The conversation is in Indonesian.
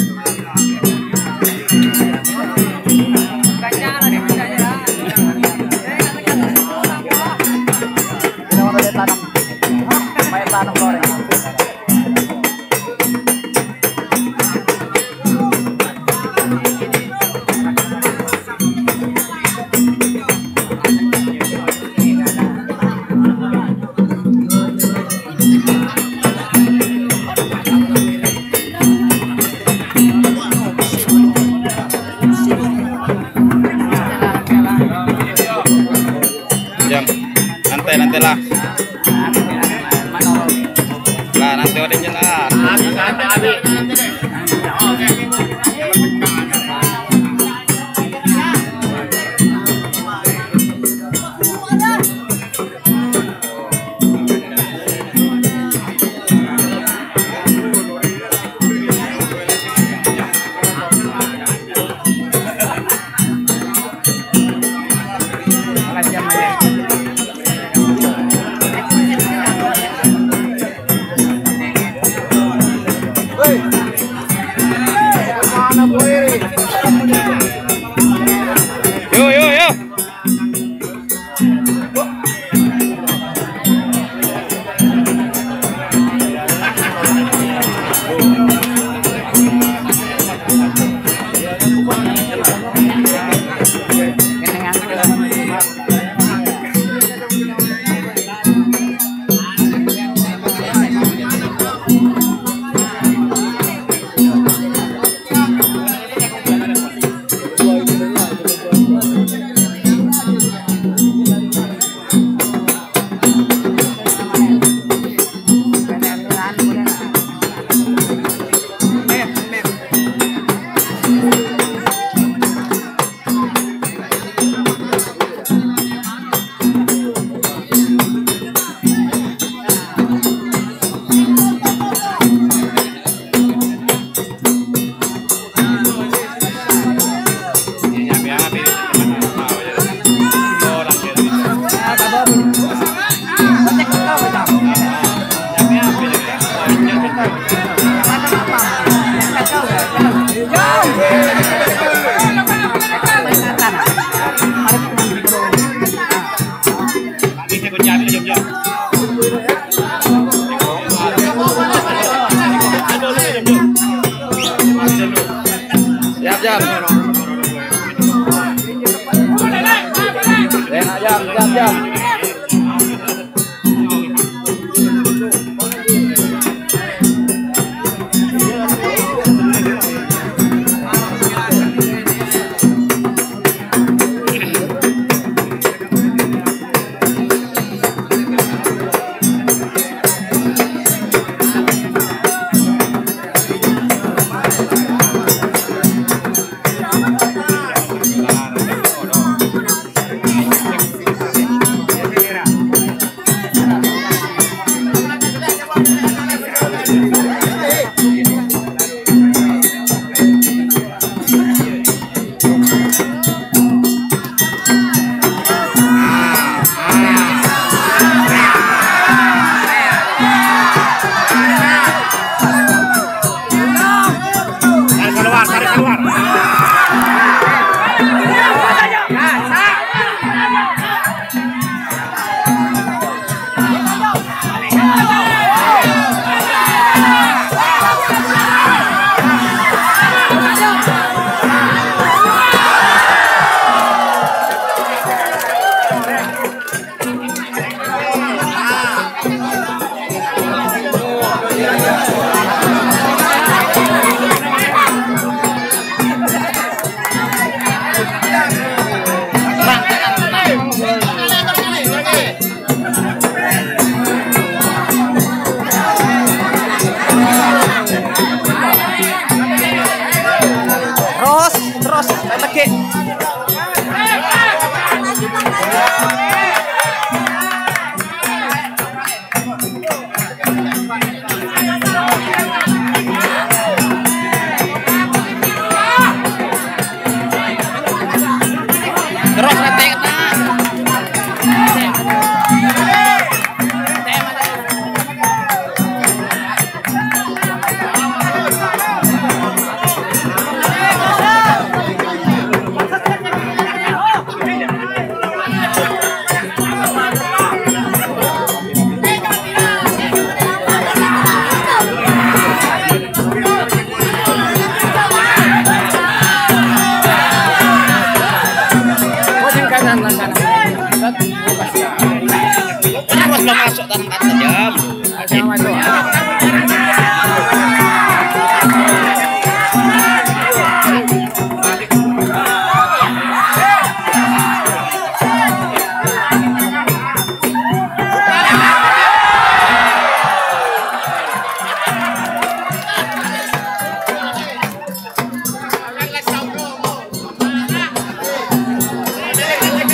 Thank you. Alegre. 这样这样。ngerok kanan kanan